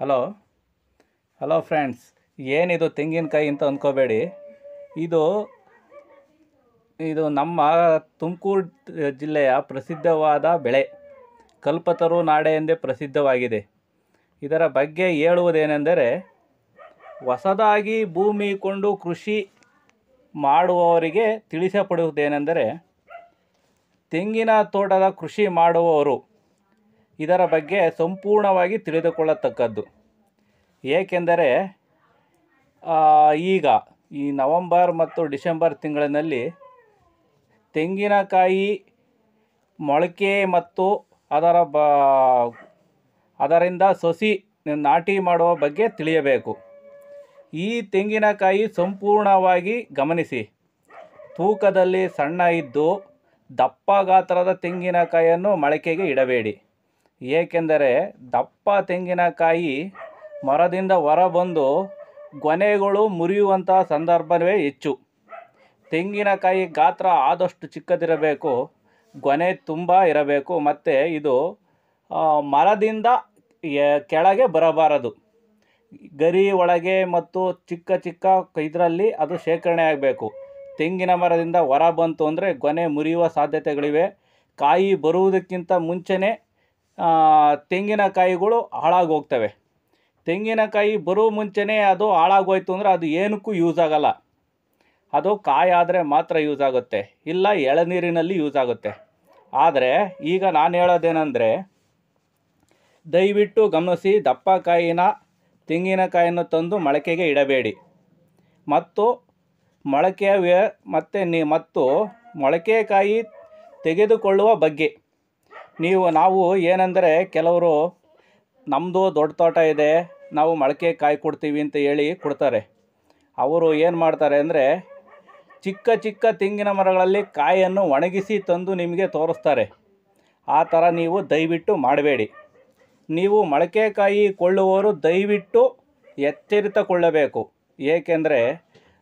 Hello? Hello friends, ಏನಿದು ತೆಂಗಿನಕಾಯಿ ಅಂತ ಅಂದ್ಕೋಬೇಡಿ ಇದು ಇದು ನಮ್ಮ ತುಮಕೂರು ಜಿಲ್ಲೆಯ ಪ್ರಸಿದ್ಧವಾದ ಬೆಳೆ. ಕಲ್ಪತರು ನಾಡೆ ಎಂದೇ ಪ್ರಸಿದ್ಧವಾಗಿದೆ. ಇದರ ಬಗ್ಗೆ ಹೇಳುವುದೇನೆಂದರೆ, ಹೊಸದಾಗಿ ಭೂಮಿ ಕೊಂಡು ಕೃಷಿ ಮಾಡುವವರಿಗೆ ತಿಳಿಸಪಡುವುದೇನೆಂದರೆ, ತೆಂಗಿನ ತೋಟದ ಕೃಷಿ ಮಾಡುವವರು ಇದರ ಬಗ್ಗೆ ಸಂಪೂರ್ಣವಾಗಿ ತಿಳಿದುಕೊಳ್ಳತಕ್ಕದ್ದು. ಏಕೆಂದರೆ ಈಗ ಈ ನವಂಬರ್ ಮತ್ತು ಡಿಸೆಂಬರ್ ತಿಂಗಳಿನಲ್ಲಿ ತೆಂಗಿನಕಾಯಿ, ಮೊಳಕೆ ಮತ್ತು ಅದರ ಬ, ಅದರಿಂದ ಸಸಿ ನಾಟಿ ಮಾಡುವ ಬಗ್ಗೆ ತಿಳಿಯಬೇಕು. ಈ ತೆಂಗಿನಕಾಯಿ ಸಂಪೂರ್ಣವಾಗಿ ಗಮನಿಸಿ. ತೂಕದಲ್ಲಿ ಸಣ್ಣ ಇದ್ದು ದಪ್ಪ ಗಾತ್ರದ ತೆಂಗಿನಕಾಯಿಯನ್ನು ಮೊಳಕೆಗೆ ಇಡಬೇಡಿ. ಏಕೆಂದರೆ ದಪ್ಪ ತೆಂಗಿನಕಾಯಿ ಮರದಿಂದ ಹೊರಬಂದು ಗೊನೆಗಳು ಮುರಿಯುವಂಥ ಸಂದರ್ಭವೇ ಹೆಚ್ಚು. ತೆಂಗಿನಕಾಯಿ ಗಾತ್ರ ಆದಷ್ಟು ಚಿಕ್ಕದಿರಬೇಕು ಗೊನೆ ತುಂಬ ಇರಬೇಕು ಮತ್ತು ಇದು ಮರದಿಂದ ಕೆಳಗೆ ಬರಬಾರದು. ಗರಿ ಒಳಗೆ ಮತ್ತು ಚಿಕ್ಕ ಚಿಕ್ಕ ಇದರಲ್ಲಿ ಅದು ಶೇಖರಣೆ ಆಗಬೇಕು. ತೆಂಗಿನ ಮರದಿಂದ ಹೊರ ಬಂತು ಅಂದರೆ ಗೊನೆ ಮುರಿಯುವ ಸಾಧ್ಯತೆಗಳಿವೆ. ಕಾಯಿ ಬರುವುದಕ್ಕಿಂತ ಮುಂಚೆನೇ ಆ, ತೆಂಗಿನಕಾಯಿಗಳು ಹಾಳಾಗಿ ಹೋಗ್ತವೆ ತೆಂಗಿನಕಾಯಿ ಬರೋ ಮುಂಚೆನೇ ಅದು ಹಾಳಾಗೋಯ್ತು ಅಂದರೆ ಅದು ಏನಕ್ಕೂ ಯೂಸ್ ಆಗಲ್ಲ. ಅದು ಕಾಯಾದರೆ ಮಾತ್ರ ಯೂಸ್ ಆಗುತ್ತೆ. ಇಲ್ಲ ಎಳನೀರಿನಲ್ಲಿ ಯೂಸ್ ಆಗುತ್ತೆ. ಆದರೆ ಈಗ ನಾನು ಹೇಳೋದೇನೆಂದರೆ ದಯವಿಟ್ಟು ಗಮನಿಸಿ ದಪ್ಪ ಕಾಯಿನ ತೆಂಗಿನಕಾಯಿಯನ್ನು ತಂದು ಮೊಳಕೆಗೆ ಇಡಬೇಡಿ. ಮತ್ತು ಮೊಳಕೆಯ ಮತ್ತು ಮತ್ತು ಮೊಳಕೆಕಾಯಿ ತೆಗೆದುಕೊಳ್ಳುವ ಬಗ್ಗೆ. ನೀವು, ನಾವು ಏನಂದರೆ ಕೆಲವರು ನಮ್ಮದು ದೊಡ್ಡ ತೋಟ ಇದೆ, ನಾವು ಮೊಳಕೆ ಕಾಯಿ ಕೊಡ್ತೀವಿ ಅಂತ ಹೇಳಿ ಕೊಡ್ತಾರೆ. ಅವರು ಏನು ಮಾಡ್ತಾರೆ ಅಂದರೆ, ಚಿಕ್ಕ ಚಿಕ್ಕ ತೆಂಗಿನ ಮರಗಳಲ್ಲಿ ಕಾಯನ್ನು ಒಣಗಿಸಿ ತಂದು ನಿಮಗೆ ತೋರಿಸ್ತಾರೆ. ಆ ಥರ ನೀವು ದಯವಿಟ್ಟು ಮಾಡಬೇಡಿ. ನೀವು ಮೊಳಕೆಕಾಯಿ ಕೊಳ್ಳುವವರು ದಯವಿಟ್ಟು ಎಚ್ಚರಿತಕೊಳ್ಳಬೇಕು. ಏಕೆಂದರೆ,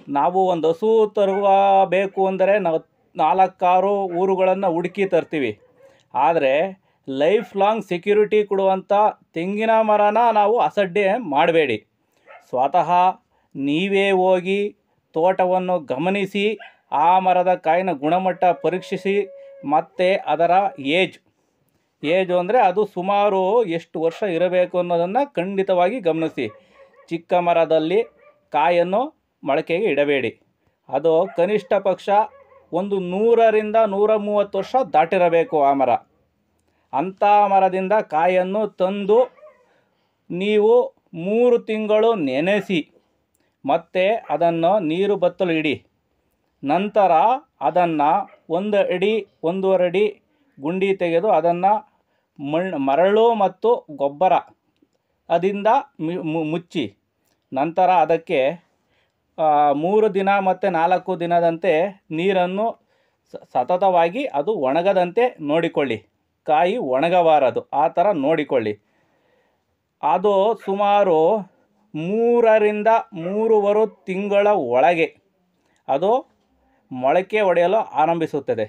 ನಾವು ಒಂದು ಹಸು ತರುವ ಬೇಕು ಅಂದರೆ ನಾವು ನಾಲ್ಕಾರು ಊರುಗಳನ್ನು ಹುಡುಕಿ ತರ್ತೀವಿ. ಆದರೆ ಲೈಫ್ ಲಾಂಗ್ ಸೆಕ್ಯೂರಿಟಿ ಕೊಡುವಂಥ ತೆಂಗಿನ ಮರನ ನಾವು ಅಸಡ್ಡೆ ಮಾಡಬೇಡಿ. ಸ್ವತಃ ನೀವೇ ಹೋಗಿ ತೋಟವನ್ನು ಗಮನಿಸಿ, ಆ ಮರದ ಕಾಯಿನ ಗುಣಮಟ್ಟ ಪರೀಕ್ಷಿಸಿ, ಮತ್ತೆ ಅದರ ಏಜ್ ಏಜು ಅಂದರೆ ಅದು ಸುಮಾರು ಎಷ್ಟು ವರ್ಷ ಇರಬೇಕು ಅನ್ನೋದನ್ನು ಖಂಡಿತವಾಗಿ ಗಮನಿಸಿ. ಚಿಕ್ಕ ಮರದಲ್ಲಿ ಕಾಯನ್ನು ಮೊಳಕೆಗೆ ಇಡಬೇಡಿ. ಅದು ಕನಿಷ್ಠ ಪಕ್ಷ ಒಂದು ನೂರರಿಂದ ನೂರ ಮೂವತ್ತು ವರ್ಷ ದಾಟಿರಬೇಕು ಆ ಮರ. ಅಂಥ ಮರದಿಂದ ಕಾಯನ್ನು ತಂದು ನೀವು ಮೂರು ತಿಂಗಳು ನೆನೆಸಿ, ಮತ್ತೆ ಅದನ್ನು ನೀರು ಬತ್ತಲು ಇಡಿ. ನಂತರ ಅದನ್ನು ಒಂದು ಅಡಿ, ಒಂದೂವರೆ ಅಡಿ ಗುಂಡಿ ತೆಗೆದು ಅದನ್ನು ಮಣ್ಣು ಮರಳು ಮತ್ತು ಗೊಬ್ಬರ ಅದಿಂದ ಮುಚ್ಚಿ. ನಂತರ ಅದಕ್ಕೆ ಮೂರು ದಿನ ಮತ್ತು ನಾಲ್ಕು ದಿನದಂತೆ ನೀರನ್ನು ಸತತವಾಗಿ ಅದು ಒಣಗದಂತೆ ನೋಡಿಕೊಳ್ಳಿ. ಕಾಯಿ ಒಣಗಬಾರದು, ಆ ಥರ ನೋಡಿಕೊಳ್ಳಿ. ಅದು ಸುಮಾರು ಮೂರರಿಂದ ಮೂರುವರೆ ತಿಂಗಳ ಒಳಗೆ ಅದು ಮೊಳಕೆ ಒಡೆಯಲು ಆರಂಭಿಸುತ್ತದೆ.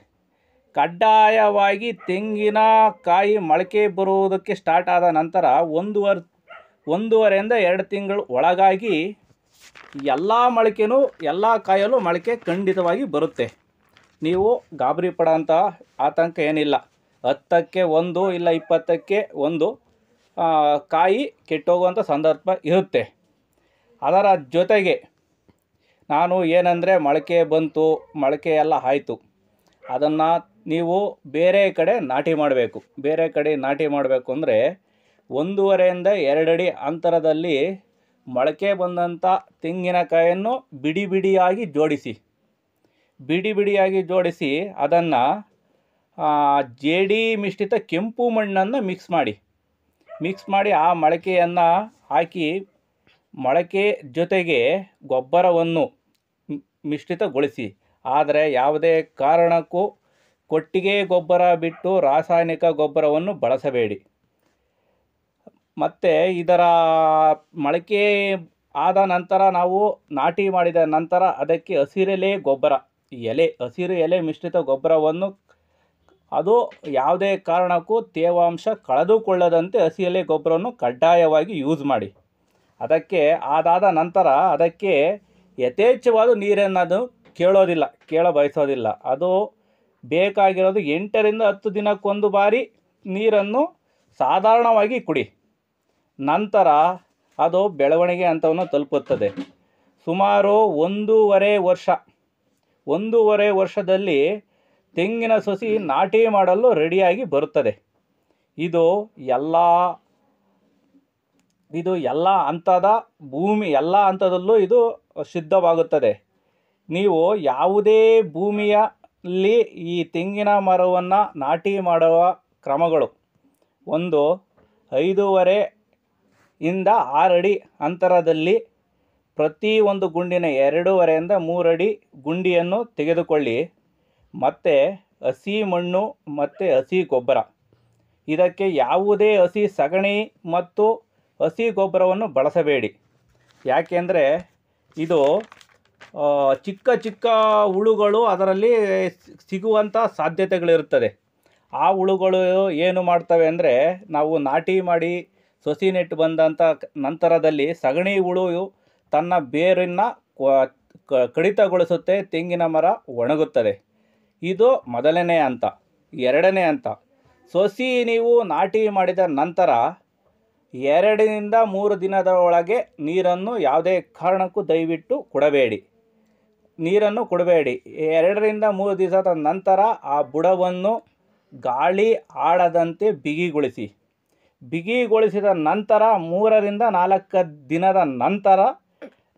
ಕಡ್ಡಾಯವಾಗಿ ತೆಂಗಿನ ಕಾಯಿ ಮೊಳಕೆ ಬರುವುದಕ್ಕೆ ಸ್ಟಾರ್ಟ್ ಆದ ನಂತರ ಒಂದುವರೆ ಒಂದೂವರೆಯಿಂದ ಎರಡು ತಿಂಗಳು ಒಳಗಾಗಿ ಎಲ್ಲ ಮೊಳಕೆನೂ, ಎಲ್ಲ ಕಾಯಲ್ಲೂ ಮೊಳಕೆ ಖಂಡಿತವಾಗಿ ಬರುತ್ತೆ. ನೀವು ಗಾಬರಿ ಪಡೋಂಥ ಆತಂಕ ಏನಿಲ್ಲ. ಹತ್ತಕ್ಕೆ ಒಂದು ಇಲ್ಲ ಇಪ್ಪತ್ತಕ್ಕೆ ಒಂದು ಕಾಯಿ ಕೆಟ್ಟೋಗುವಂಥ ಸಂದರ್ಭ ಇರುತ್ತೆ. ಅದರ ಜೊತೆಗೆ ನಾನು ಏನಂದರೆ ಮೊಳಕೆ ಬಂತು, ಮೊಳಕೆ ಎಲ್ಲ ಆಯಿತು. ಅದನ್ನು ನೀವು ಬೇರೆ ಕಡೆ ನಾಟಿ ಮಾಡಬೇಕು. ಬೇರೆ ಕಡೆ ನಾಟಿ ಮಾಡಬೇಕು ಅಂದರೆ ಒಂದೂವರೆಯಿಂದ ಎರಡಡಿ ಅಂತರದಲ್ಲಿ ಮೊಳಕೆ ಬಂದಂಥ ತೆಂಗಿನಕಾಯನ್ನು ಬಿಡಿ ಬಿಡಿಯಾಗಿ ಜೋಡಿಸಿ. ಬಿಡಿ ಬಿಡಿಯಾಗಿ ಜೋಡಿಸಿ ಅದನ್ನು ಜೇಡಿ ಮಿಶ್ರಿತ ಕೆಂಪು ಮಣ್ಣನ್ನು ಮಿಕ್ಸ್ ಮಾಡಿ. ಮಿಕ್ಸ್ ಮಾಡಿ ಆ ಮೊಳಕೆಯನ್ನು ಹಾಕಿ ಮೊಳಕೆ ಜೊತೆಗೆ ಗೊಬ್ಬರವನ್ನು ಮಿಶ್ರಿತಗೊಳಿಸಿ. ಆದರೆ ಯಾವುದೇ ಕಾರಣಕ್ಕೂ ಕೊಟ್ಟಿಗೆ ಗೊಬ್ಬರ ಬಿಟ್ಟು ರಾಸಾಯನಿಕ ಗೊಬ್ಬರವನ್ನು ಬಳಸಬೇಡಿ. ಮತ್ತು ಇದರ ಮೊಳಕೆ ಆದ ನಂತರ ನಾವು ನಾಟಿ ಮಾಡಿದ ನಂತರ ಅದಕ್ಕೆ ಹಸಿರೆಲೆ ಗೊಬ್ಬರ. ಎಲೆ, ಹಸಿರು ಎಲೆ ಮಿಶ್ರಿತ ಗೊಬ್ಬರವನ್ನು ಅದು ಯಾವುದೇ ಕಾರಣಕ್ಕೂ ತೇವಾಂಶ ಕಳೆದುಕೊಳ್ಳದಂತೆ ಹಸಿ ಗೊಬ್ಬರವನ್ನು ಕಡ್ಡಾಯವಾಗಿ ಯೂಸ್ ಮಾಡಿ. ಅದಕ್ಕೆ ಅದಾದ ನಂತರ ಅದಕ್ಕೆ ಯಥೇಚ್ಛವಾದ ನೀರನ್ನದು ಕೇಳೋದಿಲ್ಲ ಕೇಳ ಬಯಸೋದಿಲ್ಲ ಅದು ಬೇಕಾಗಿರೋದು ಎಂಟರಿಂದ ಹತ್ತು ದಿನಕ್ಕೊಂದು ಬಾರಿ ನೀರನ್ನು ಸಾಧಾರಣವಾಗಿ ಕುಡಿ. ನಂತರ ಅದು ಬೆಳವಣಿಗೆ ಹಂತವನ್ನು ತಲುಪುತ್ತದೆ. ಸುಮಾರು ಒಂದೂವರೆ ವರ್ಷ, ಒಂದೂವರೆ ವರ್ಷದಲ್ಲಿ ತೆಂಗಿನ ಸಸಿ ನಾಟಿ ಮಾಡಲು ರೆಡಿಯಾಗಿ ಬರುತ್ತದೆ. ಇದು ಎಲ್ಲ ಇದು ಎಲ್ಲ ಹಂತದ ಭೂಮಿ, ಎಲ್ಲ ಹಂತದಲ್ಲೂ ಇದು ಸಿದ್ಧವಾಗುತ್ತದೆ. ನೀವು ಯಾವುದೇ ಭೂಮಿಯಲ್ಲಿ ಈ ತೆಂಗಿನ ಮರವನ್ನು ನಾಟಿ ಮಾಡುವ ಕ್ರಮಗಳು. ಒಂದು, ಐದೂವರೆ ಇಂದ ಆರಡಿ ಅಂತರದಲ್ಲಿ ಪ್ರತಿ ಒಂದು ಗುಂಡಿನ ಎರಡೂವರೆಯಿಂದ ಮೂರಡಿ ಗುಂಡಿಯನ್ನು ತೆಗೆದುಕೊಳ್ಳಿ. ಮತ್ತು ಹಸಿ ಮಣ್ಣು ಮತ್ತು ಹಸಿ ಗೊಬ್ಬರ. ಇದಕ್ಕೆ ಯಾವುದೇ ಹಸಿ ಸಗಣಿ ಮತ್ತು ಹಸಿ ಗೊಬ್ಬರವನ್ನು ಬಳಸಬೇಡಿ. ಯಾಕೆಂದರೆ ಇದು ಚಿಕ್ಕ ಚಿಕ್ಕ ಹುಳುಗಳು ಅದರಲ್ಲಿ ಸಿಗುವಂಥ ಸಾಧ್ಯತೆಗಳಿರುತ್ತದೆ. ಆ ಹುಳುಗಳು ಏನು ಮಾಡ್ತವೆ ಅಂದರೆ ನಾವು ನಾಟಿ ಮಾಡಿ ಸಸಿ ನೆಟ್ಟು ಬಂದಂಥ ನಂತರದಲ್ಲಿ ಸಗಣಿ ಹುಳು ತನ್ನ ಬೇರನ್ನು ಕಡಿತಗೊಳಿಸುತ್ತೆ, ತೆಂಗಿನ ಮರ ಒಣಗುತ್ತದೆ. ಇದು ಮೊದಲನೇ ಹಂತ. ಎರಡನೇ ಹಂತ. ಸಸಿ ನೀವು ನಾಟಿ ಮಾಡಿದ ನಂತರ ಎರಡರಿಂದ ಮೂರು ದಿನದ ಒಳಗೆ ನೀರನ್ನು ಯಾವುದೇ ಕಾರಣಕ್ಕೂ ದಯವಿಟ್ಟು ಕೊಡಬೇಡಿ. ನೀರನ್ನು ಕೊಡಬೇಡಿ. ಎರಡರಿಂದ ಮೂರು ದಿವಸದ ನಂತರ ಆ ಬುಡವನ್ನು ಗಾಳಿ ಆಡದಂತೆ ಬಿಗಿಗೊಳಿಸಿ. ಬಿಗಿಗೊಳಿಸಿದ ನಂತರ ಮೂರರಿಂದ ನಾಲ್ಕು ದಿನದ ನಂತರ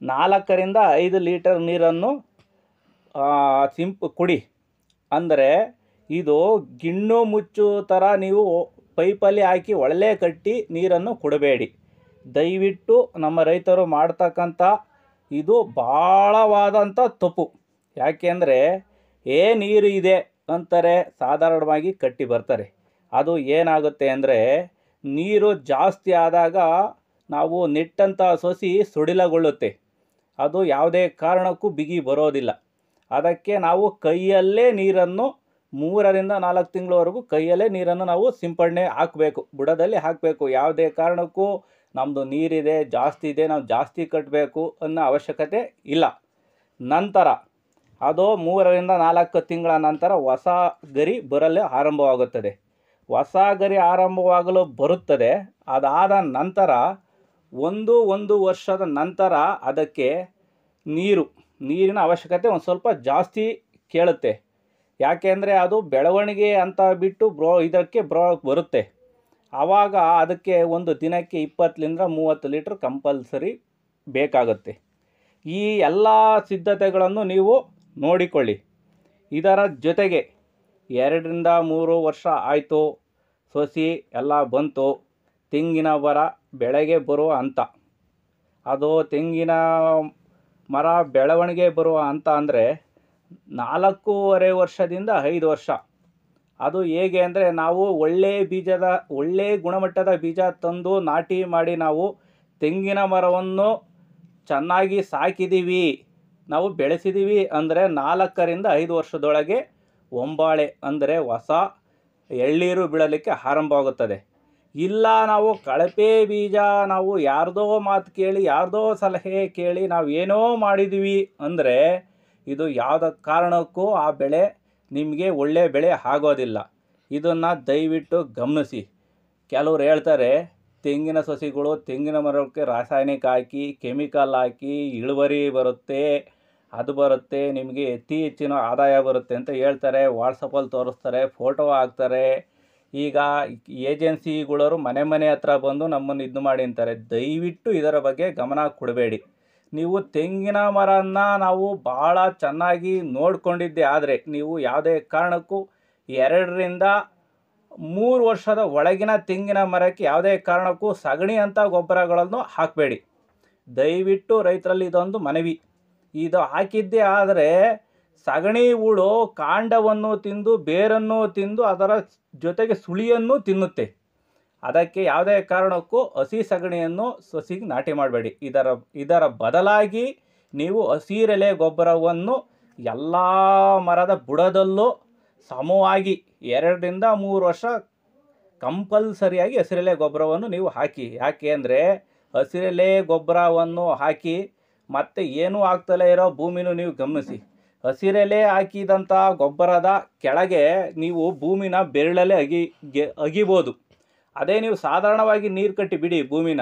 ನಾಲ್ಕರಿಂದ ಐದು ಲೀಟರ್ ನೀರನ್ನು ಸಿಂಪ್, ಕುಡಿ. ಅಂದರೆ ಇದು ಗಿಣ್ಣು ಮುಚ್ಚು ಥರ ನೀವು ಪೈಪಲ್ಲಿ ಹಾಕಿ ಒಳ್ಳೆ ಕಟ್ಟಿ ನೀರನ್ನು ಕೊಡಬೇಡಿ. ದಯವಿಟ್ಟು ನಮ್ಮ ರೈತರು ಮಾಡ್ತಕ್ಕಂಥ ಇದು ಭಾಳವಾದಂಥ ತಪ್ಪು. ಯಾಕೆಂದರೆ ಏ ನೀರು ಇದೆ ಅಂತಾರೆ ಸಾಧಾರಣವಾಗಿ ಕಟ್ಟಿ ಬರ್ತಾರೆ. ಅದು ಏನಾಗುತ್ತೆ ಅಂದರೆ ನೀರು ಜಾಸ್ತಿ ಆದಾಗ ನಾವು ನೆಟ್ಟಂಥ ಸಸಿ ಸುಡಿಲಗೊಳ್ಳುತ್ತೆ. ಅದು ಯಾವುದೇ ಕಾರಣಕ್ಕೂ ಬಿಗಿ ಬರೋದಿಲ್ಲ. ಅದಕ್ಕೆ ನಾವು ಕೈಯಲ್ಲೇ ನೀರನ್ನು ಮೂರರಿಂದ ನಾಲ್ಕು ತಿಂಗಳವರೆಗೂ ಕೈಯಲ್ಲೇ ನೀರನ್ನು ನಾವು ಸಿಂಪಡಣೆ ಹಾಕಬೇಕು. ಬುಡದಲ್ಲಿ ಹಾಕಬೇಕು. ಯಾವುದೇ ಕಾರಣಕ್ಕೂ ನಮ್ಮದು ನೀರಿದೆ, ಜಾಸ್ತಿ ಇದೆ, ನಾವು ಜಾಸ್ತಿ ಕಟ್ಟಬೇಕು ಅನ್ನೋ ಅವಶ್ಯಕತೆ ಇಲ್ಲ. ನಂತರ ಅದು ಮೂರರಿಂದ ನಾಲ್ಕು ತಿಂಗಳ ನಂತರ ಹೊಸ ಗರಿ ಬರಲು ಆರಂಭವಾಗುತ್ತದೆ. ಹೊಸ ಗರಿ ಆರಂಭವಾಗಲು ಬರುತ್ತದೆ. ಅದಾದ ನಂತರ ಒಂದು ಒಂದು ವರ್ಷದ ನಂತರ ಅದಕ್ಕೆ ನೀರು, ನೀರಿನ ಅವಶ್ಯಕತೆ ಒಂದು ಸ್ವಲ್ಪ ಜಾಸ್ತಿ ಕೇಳುತ್ತೆ. ಯಾಕೆಂದರೆ ಅದು ಬೆಳವಣಿಗೆ ಅಂತ ಬಿಟ್ಟು ಬ್ರೋ, ಇದಕ್ಕೆ ಬ್ರೋ, ಬರುತ್ತೆ. ಆವಾಗ ಅದಕ್ಕೆ ಒಂದು ದಿನಕ್ಕೆ ಇಪ್ಪತ್ತರಿಂದ ಮೂವತ್ತು ಲೀಟ್ರ್ ಕಂಪಲ್ಸರಿ ಬೇಕಾಗುತ್ತೆ. ಈ ಎಲ್ಲ ಸಿದ್ಧತೆಗಳನ್ನು ನೀವು ನೋಡಿಕೊಳ್ಳಿ. ಇದರ ಜೊತೆಗೆ ಎರಡರಿಂದ ಮೂರು ವರ್ಷ ಆಯಿತು ಸೊಸಿ, ಎಲ್ಲ ಬಂತು. ತೆಂಗಿನ ಮರ ಬೆಳೆಗೆ ಬರುವ ಹಂತ. ಅದು ತೆಂಗಿನ ಮರ ಬೆಳವಣಿಗೆ ಬರುವ ಹಂತ ಅಂದರೆ ನಾಲ್ಕೂವರೆ ವರ್ಷದಿಂದ ಐದು ವರ್ಷ. ಅದು ಹೇಗೆ ಅಂದರೆ ನಾವು ಒಳ್ಳೆಯ ಬೀಜದ ಒಳ್ಳೆಯ ಗುಣಮಟ್ಟದ ಬೀಜ ತಂದು ನಾಟಿ ಮಾಡಿ ನಾವು ತೆಂಗಿನ ಮರವನ್ನು ಚೆನ್ನಾಗಿ ಸಾಕಿದ್ದೀವಿ ನಾವು ಬೆಳೆಸಿದ್ದೀವಿ ಅಂದರೆ ನಾಲ್ಕರಿಂದ ಐದು ವರ್ಷದೊಳಗೆ ಒಂಬಾಳೆ ಅಂದರೆ ಹೊಸ ಎಳ್ಳೀರು ಬೀಳಲಿಕ್ಕೆ ಆರಂಭವಾಗುತ್ತದೆ. ಇಲ್ಲ, ನಾವು ಕಳಪೆ ಬೀಜ, ನಾವು ಯಾರ್ದೋ ಮಾತು ಕೇಳಿ, ಯಾರ್ದೋ ಸಲಹೆ ಕೇಳಿ ನಾವು ಏನೋ ಮಾಡಿದ್ದೀವಿ ಅಂದರೆ ಇದು ಯಾವುದ ಕಾರಣಕ್ಕೂ ಆ ಬೆಳೆ ನಿಮಗೆ ಒಳ್ಳೆಯ ಬೆಳೆ ಆಗೋದಿಲ್ಲ. ಇದನ್ನು ದಯವಿಟ್ಟು ಗಮನಿಸಿ. ಕೆಲವ್ರು ಹೇಳ್ತಾರೆ, ತೆಂಗಿನ ಸಸಿಗಳು, ತೆಂಗಿನ ಮರಕ್ಕೆ ರಾಸಾಯನಿಕ ಹಾಕಿ, ಕೆಮಿಕಲ್ ಹಾಕಿ ಇಳುವರಿ ಬರುತ್ತೆ. ಅದು ಬರುತ್ತೆ, ನಿಮಗೆ ಅತಿ ಹೆಚ್ಚಿನ ಆದಾಯ ಬರುತ್ತೆ ಅಂತ ಹೇಳ್ತಾರೆ ವಾಟ್ಸಪ್ಪಲ್ಲಿ ತೋರಿಸ್ತಾರೆ ಫೋಟೋ ಹಾಕ್ತಾರೆ. ಈಗ ಏಜೆನ್ಸಿಗಳವರು ಮನೆ ಮನೆ ಹತ್ರ ಬಂದು ನಮ್ಮನ್ನು ಇದು ಮಾಡಿ ಅಂತಾರೆ. ದಯವಿಟ್ಟು ಇದರ ಬಗ್ಗೆ ಗಮನ ಕೊಡಬೇಡಿ. ನೀವು ತೆಂಗಿನ ಮರನ ನಾವು ಭಾಳ ಚೆನ್ನಾಗಿ ನೋಡಿಕೊಂಡಿದ್ದೆ ಆದರೆ ನೀವು ಯಾವುದೇ ಕಾರಣಕ್ಕೂ ಎರಡರಿಂದ ಮೂರು ವರ್ಷದ ಒಳಗಿನ ತೆಂಗಿನ ಮರಕ್ಕೆ ಯಾವುದೇ ಕಾರಣಕ್ಕೂ ಸಗಣಿ ಅಂತ ಗೊಬ್ಬರಗಳನ್ನು ಹಾಕಬೇಡಿ. ದಯವಿಟ್ಟು ರೈತರಲ್ಲಿ ಇದೊಂದು ಮನವಿ. ಇದು ಹಾಕಿದ್ದೇ ಆದರೆ ಸಗಣಿ ಹುಳು ಕಾಂಡವನ್ನು ತಿಂದು ಬೇರನ್ನು ತಿಂದು ಅದರ ಜೊತೆಗೆ ಸುಳಿಯನ್ನು ತಿನ್ನುತ್ತೆ. ಅದಕ್ಕೆ ಯಾವುದೇ ಕಾರಣಕ್ಕೂ ಹಸಿ ಸಗಣಿಯನ್ನು ಸಸಿಗೆ ನಾಟಿ ಮಾಡಬೇಡಿ. ಇದರ ಇದರ ಬದಲಾಗಿ ನೀವು ಹಸಿರೆಲೆ ಗೊಬ್ಬರವನ್ನು ಎಲ್ಲ ಮರದ ಬುಡದಲ್ಲೂ ಸಮವಾಗಿ ಎರಡರಿಂದ ಮೂರು ವರ್ಷ ಕಂಪಲ್ಸರಿಯಾಗಿ ಹಸಿರೆಲೆ ಗೊಬ್ಬರವನ್ನು ನೀವು ಹಾಕಿ, ಯಾಕೆ ಅಂದರೆ ಹಸಿರೆಲೆ ಗೊಬ್ಬರವನ್ನು ಹಾಕಿ ಮತ್ತೆ ಏನೂ ಆಗ್ತಲೇ ಇರೋ ಭೂಮಿನೂ ನೀವು ಗಮನಿಸಿ. ಹಸಿರೆಲೆ ಹಾಕಿದಂಥ ಗೊಬ್ಬರದ ಕೆಳಗೆ ನೀವು ಭೂಮಿನ ಬೆರಳಲ್ಲೇ ಅಗಿ, ಗೆ- ಅಗಿಬೋದು. ಅದೇ ನೀವು ಸಾಧಾರಣವಾಗಿ ನೀರು ಕಟ್ಟಿ ಬಿಡಿ ಭೂಮಿನ.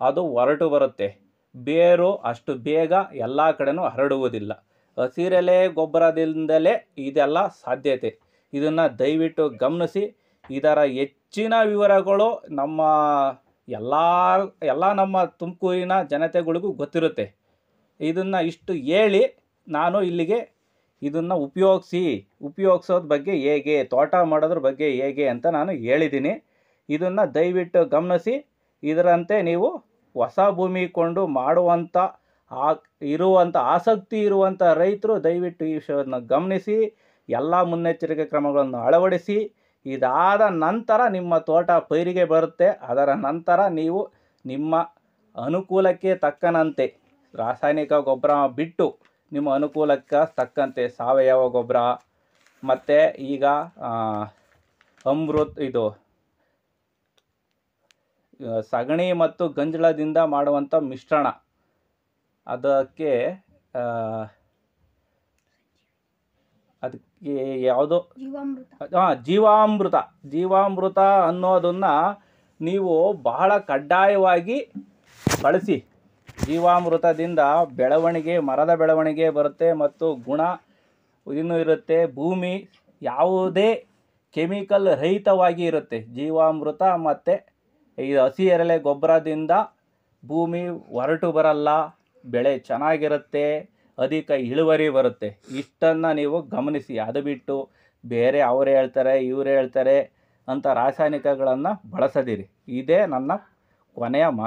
ಅದು ಹೊರಟು ಬರುತ್ತೆ. ಬೇರು ಅಷ್ಟು ಬೇಗ ಎಲ್ಲ ಕಡೆನೂ ಹರಡುವುದಿಲ್ಲ. ಹಸಿರೆಲೆ ಗೊಬ್ಬರದಿಂದಲೇ ಇದೆಲ್ಲ ಸಾಧ್ಯತೆ. ಇದನ್ನು ದಯವಿಟ್ಟು ಗಮನಿಸಿ. ಇದರ ಹೆಚ್ಚಿನ ವಿವರಗಳು ನಮ್ಮ ಎಲ್ಲ ಎಲ್ಲ ನಮ್ಮ ತುಮಕೂರಿನ ಜನತೆಗಳಿಗೂ ಗೊತ್ತಿರುತ್ತೆ. ಇದನ್ನು ಇಷ್ಟು ಹೇಳಿ ನಾನು ಇಲ್ಲಿಗೆ ಇದನ್ನು ಉಪಯೋಗಿಸಿ ಉಪಯೋಗಿಸೋದ್ರ ಬಗ್ಗೆ ಹೇಗೆ, ತೋಟ ಮಾಡೋದ್ರ ಬಗ್ಗೆ ಹೇಗೆ ಅಂತ ನಾನು ಹೇಳಿದ್ದೀನಿ ಇದನ್ನು ದಯವಿಟ್ಟು ಗಮನಿಸಿ. ಇದರಂತೆ ನೀವು ಹೊಸ ಭೂಮಿ ಕೊಂಡು ಮಾಡುವಂಥ ಆ ಇರುವಂಥ ಆಸಕ್ತಿ ಇರುವಂಥ ರೈತರು ದಯವಿಟ್ಟು ಈ ವಿಷಯವನ್ನು ಗಮನಿಸಿ, ಎಲ್ಲ ಮುನ್ನೆಚ್ಚರಿಕೆ ಕ್ರಮಗಳನ್ನು ಅಳವಡಿಸಿ. ಇದಾದ ನಂತರ ನಿಮ್ಮ ತೋಟ ಪೈರಿಗೆ ಬರುತ್ತೆ. ಅದರ ನಂತರ ನೀವು ನಿಮ್ಮ ಅನುಕೂಲಕ್ಕೆ ತಕ್ಕನಂತೆ ರಾಸಾಯನಿಕ ಗೊಬ್ಬರ ಬಿಟ್ಟು ನಿಮ್ಮ ಅನುಕೂಲಕ್ಕೆ ತಕ್ಕಂತೆ ಸಾವಯವ ಗೊಬ್ಬರ ಮತ್ತು ಈಗ ಅಮೃತ್ ಇದು ಸಗಣಿ ಮತ್ತು ಗಂಜಲದಿಂದ ಮಾಡುವಂಥ ಮಿಶ್ರಣ. ಅದಕ್ಕೆ ಅದಕ್ಕೆ ಯಾವುದೋ? ಹಾಂ ಜೀವಾಮೃತ. ಜೀವಾಮೃತ ಅನ್ನೋದನ್ನು ನೀವು ಬಹಳ ಕಡ್ಡಾಯವಾಗಿ ಬಳಸಿ. ಜೀವಾಮೃತದಿಂದ ಬೆಳವಣಿಗೆ, ಮರದ ಬೆಳವಣಿಗೆ ಬರುತ್ತೆ ಮತ್ತು ಗುಣ ಇನ್ನೂ ಇರುತ್ತೆ. ಭೂಮಿ ಯಾವುದೇ ಕೆಮಿಕಲ್ ರಹಿತವಾಗಿ ಇರುತ್ತೆ. ಜೀವಾಮೃತ ಮತ್ತು ಈ ಹಸಿ ಎರೆಲೆ ಗೊಬ್ಬರದಿಂದ ಭೂಮಿ ಹೊರಟು ಬರಲ್ಲ, ಬೆಳೆ ಚೆನ್ನಾಗಿರುತ್ತೆ, ಅಧಿಕ ಇಳುವರಿ ಬರುತ್ತೆ. ಇಷ್ಟನ್ನು ನೀವು ಗಮನಿಸಿ. ಅದು ಬಿಟ್ಟು ಬೇರೆ ಅವ್ರು ಹೇಳ್ತಾರೆ, ಇವ್ರು ಹೇಳ್ತಾರೆ ಅಂತ ರಾಸಾಯನಿಕಗಳನ್ನು ಬಳಸದಿರಿ. ಇದೇ ನನ್ನ ಕೊನೆಯ ಮಾತು.